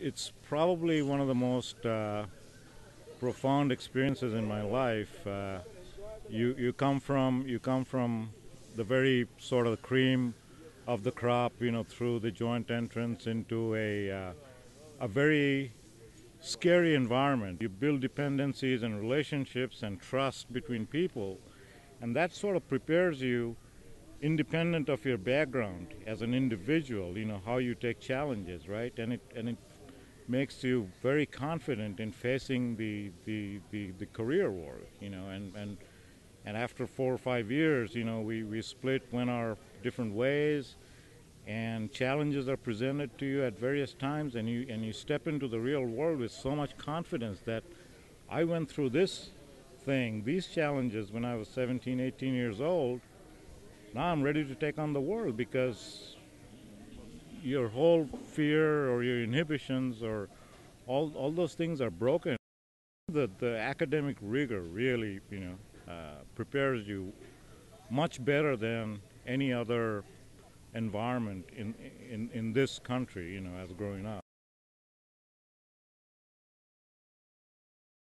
it's probably one of the most uh, profound experiences in my life. Uh, you you come from you come from the very sort of cream of the crop, you know, through the joint entrance into a uh, a very scary environment. You build dependencies and relationships and trust between people, and that sort of prepares you independent of your background as an individual, you know, how you take challenges, right? And it and it makes you very confident in facing the the, the, the career world, you know, and, and and after four or five years, you know, we, we split, went our different ways, and challenges are presented to you at various times, and you and you step into the real world with so much confidence that I went through this thing, these challenges when I was 17, 18 years old, now I'm ready to take on the world because your whole fear or your inhibitions or all, all those things are broken. The, the academic rigor really, you know, uh, prepares you much better than any other environment in, in, in this country, you know, as growing up.